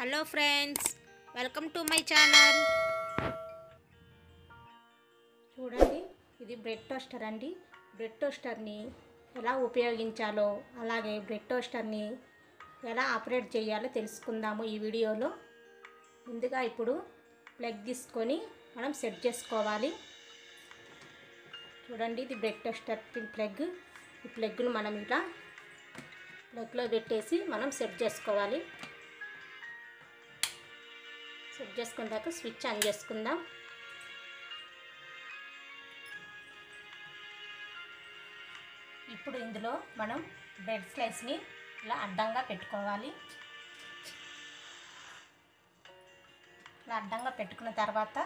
Hello friends welcome to my channel. చూడండి ఇది bread toaster అండి. బ్రెడ్ టోస్టర్ని ఎలా ఉపయోగించాలో అలాగే బ్రెడ్ టోస్టర్ని ఎలా ఆపరేట్ చేయాలో తెలుసుకుందాము ఈ వీడియోలో. ముందుగా ఇప్పుడు ప్లగ్ తీసుకొని మనం సెట్ చేసుకోవాలి. చూడండి ఇది బ్రెడ్ టోస్టర్ ప్లగ్. ఈ ప్లగ్ను మనం ఇలా ప్లగ్లో పెట్టేసి మనం సెట్ చేసుకోవాలి. చేసుకున్నాక స్విచ్ ఆన్ చేసుకుందాం. ఇప్పుడు ఇందులో మనం బ్రెడ్ స్లైస్ని ఇలా అడ్డంగా పెట్టుకోవాలి. ఇలా అడ్డంగా పెట్టుకున్న తర్వాత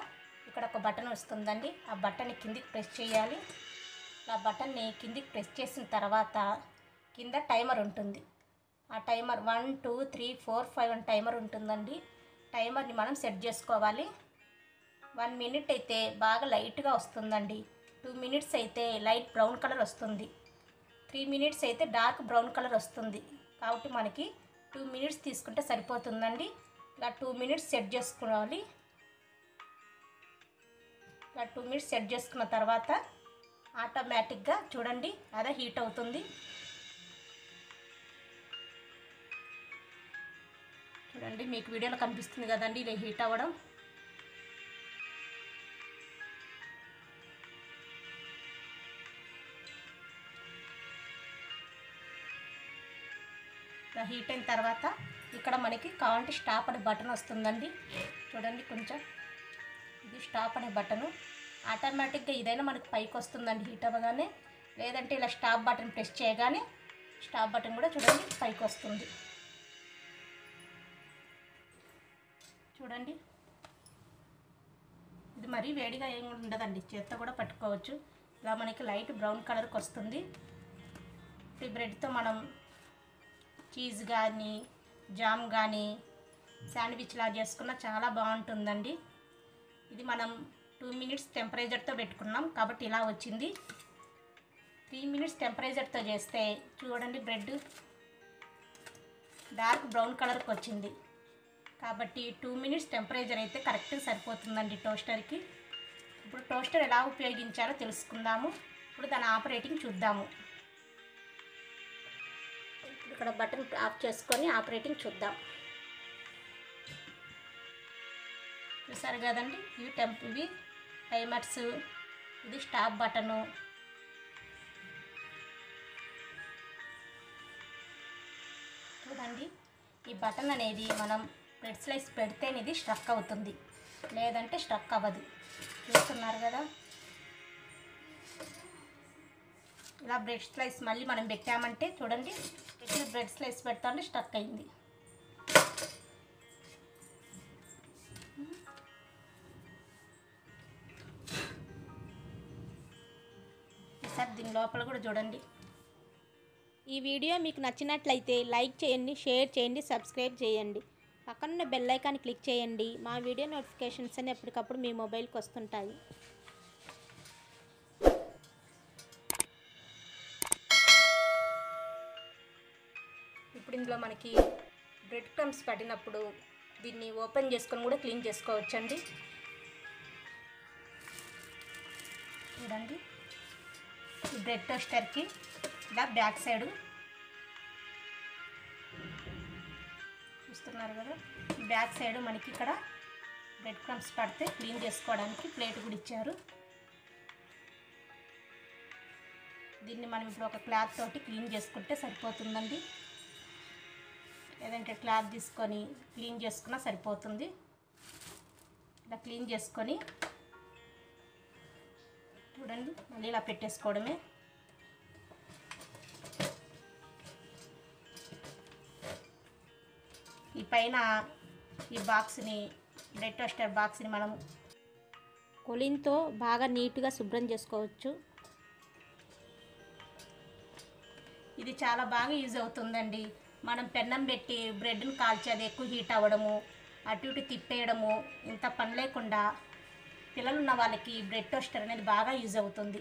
ఇక్కడ ఒక బటన్ వస్తుందండి. ఆ బటన్ని కిందికి ప్రెస్ చేయాలి. ఆ బటన్ని కిందికి ప్రెస్ చేసిన తర్వాత కింద టైమర్ ఉంటుంది. ఆ timer one two three four five అని టైమర్ ఉంటుందండి. టైమర్ని మనం సెట్ చేసుకోవాలి. వన్ మినిట్ అయితే బాగా లైట్గా వస్తుందండి. టూ మినిట్స్ అయితే లైట్ బ్రౌన్ కలర్ వస్తుంది. త్రీ మినిట్స్ అయితే డార్క్ బ్రౌన్ కలర్ వస్తుంది. కాబట్టి మనకి టూ మినిట్స్ తీసుకుంటే సరిపోతుందండి. ఇలా టూ మినిట్స్ సెట్ చేసుకోవాలి. ఇలా టూ మినిట్స్ సెట్ చేసుకున్న తర్వాత ఆటోమేటిక్గా చూడండి అదే హీట్ అవుతుంది. చూడండి మీకు వీడియోలో కనిపిస్తుంది కదండి ఇలా హీట్ అవ్వడం. ఇలా హీట్ అయిన తర్వాత ఇక్కడ మనకి కావాలంటే స్టాప్ అనే బటన్ వస్తుందండి. చూడండి కొంచెం. ఇది స్టాప్ అనే బటను. ఆటోమేటిక్గా ఇదైనా మనకి పైకి వస్తుందండి హీట్ అవ్వగానే. లేదంటే ఇలా స్టాప్ బటన్ ప్రెస్ చేయగానే స్టాప్ బటన్ కూడా చూడండి పైకి వస్తుంది. చూడండి. ఇది మరీ వేడిగా ఏమి ఉండదండి. చేత్తో కూడా పట్టుకోవచ్చు. ఇలా మనకి లైట్ బ్రౌన్ కలర్కి వస్తుంది. ఈ బ్రెడ్తో మనం చీజ్ కానీ జామ్ కానీ శాండ్విచ్ లా చేసుకున్న చాలా బాగుంటుందండి. ఇది మనం టూ మినిట్స్ టెంపరేచర్తో పెట్టుకున్నాం కాబట్టి ఇలా వచ్చింది. త్రీ మినిట్స్ టెంపరేచర్తో చేస్తే చూడండి బ్రెడ్ డార్క్ బ్రౌన్ కలర్కి వచ్చింది. కాబట్టి టూ మినిట్స్ టెంపరేచర్ అయితే కరెక్ట్గా సరిపోతుందండి టోస్టర్కి. ఇప్పుడు టోస్టర్ ఎలా ఉపయోగించాలో తెలుసుకుందాము. ఇప్పుడు దాని ఆపరేటింగ్ చూద్దాము. ఇక్కడ బటన్ ఆఫ్ చేసుకొని ఆపరేటింగ్ చూద్దాం. చూసారు కదండి? ఇవి టెంప్ ఇవి టైమర్స్ ఇది స్టాప్ బటను. చూడండి ఈ బటన్ అనేది మనం బ్రెడ్ స్లైస్ పెడితేనే ఇది స్ట్రక్ అవుతుంది. లేదంటే స్ట్రక్ అవ్వదు. చూస్తున్నారు కదా? ఇలా బ్రెడ్ స్లైస్ మళ్ళీ మనం పెట్టామంటే చూడండి పెట్టిన బ్రెడ్ స్లైస్ పెడతామంటే స్టక్ అయింది. సార్ దీని లోపల కూడా చూడండి. ఈ వీడియో మీకు నచ్చినట్లయితే లైక్ చేయండి షేర్ చేయండి సబ్స్క్రైబ్ చేయండి. పక్కనున్న బెల్ ఐకాన్ క్లిక్ చేయండి. మా వీడియో నోటిఫికేషన్స్ అని ఎప్పటికప్పుడు మీ మొబైల్కి వస్తుంటాయి. ఇప్పుడు ఇందులో మనకి బ్రెడ్ క్రమ్స్ పడినప్పుడు దీన్ని ఓపెన్ చేసుకొని కూడా క్లీన్ చేసుకోవచ్చండి. చూడండి. బ్రెడ్ టోస్టర్కి ఇలా బ్యాక్ సైడ్ చూస్తున్నారు కదా? బ్యాక్ సైడ్ మనకి ఇక్కడ బ్రెడ్ క్రమ్స్ పడితే క్లీన్ చేసుకోవడానికి ప్లేట్ కూడా ఇచ్చారు. దీన్ని మనం ఇప్పుడు ఒక క్లాత్ తోటి క్లీన్ చేసుకుంటే సరిపోతుందండి. లేదంటే క్లాత్ తీసుకొని క్లీన్ చేసుకున్నా సరిపోతుంది. ఇలా క్లీన్ చేసుకొని చూడండి మళ్ళీ ఇలా పెట్టేసుకోవడమే. పైన ఈ బాక్స్ని బ్రెడ్ టోస్టర్ బాక్స్ని మనం కొలింతో బాగా నీట్గా శుభ్రం చేసుకోవచ్చు. ఇది చాలా బాగా యూజ్ అవుతుందండి. మనం పెన్నం పెట్టి బ్రెడ్ని కాల్చేది ఎక్కువ హీట్ అవ్వడము అటు ఇటు తిప్పేయడము ఇంత పని లేకుండా పిల్లలున్న వాళ్ళకి బ్రెడ్ టోస్టర్ అనేది బాగా యూజ్ అవుతుంది.